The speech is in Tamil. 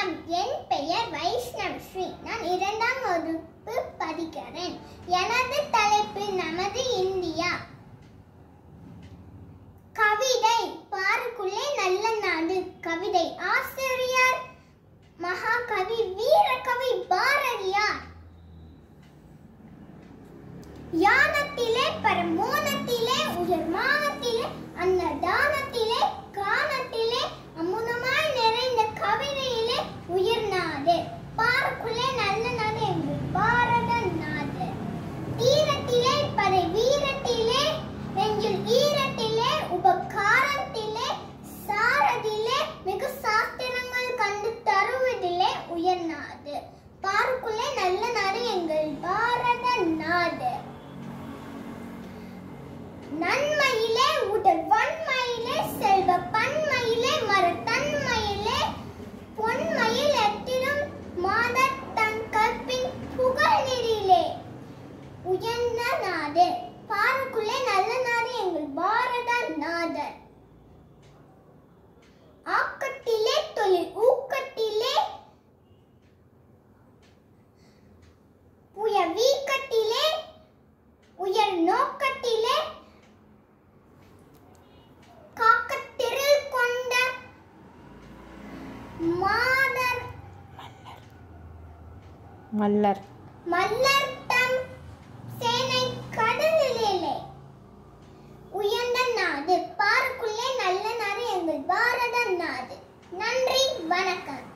வணக்கம் என் பெயர் வைஷ்ணவ் ஸ்ரீ. நான் இரண்டாம் வகுப்பு படிக்கிறேன். எனது தலைப்பு நமது இந்தியா. கவிதை. பாருக்குள்ளே நல்ல நாடு. கவிதை ஆசிரியர். மகாகவி வீரகவி பாரதியார். யானத்திலே பரமோனத்திலே நாடு நன்மையிலே உடல் வன்மையிலே செல்வ பன்மையிலே மரத்தன்மையிலே பொன்மையில் எட்டிலும் மாத தன் கற்பின் புகழ் நெறியிலே உயர்ந்த நாடு. பாருக்குள்ளே மல்லர். மல்லர் தம் சேனை கடலிலே. உயர்ந்த நாடு. பாருக்குள்ளே நல்ல நாடு எங்கள் பாரத நாடு. நன்றி வணக்கம்.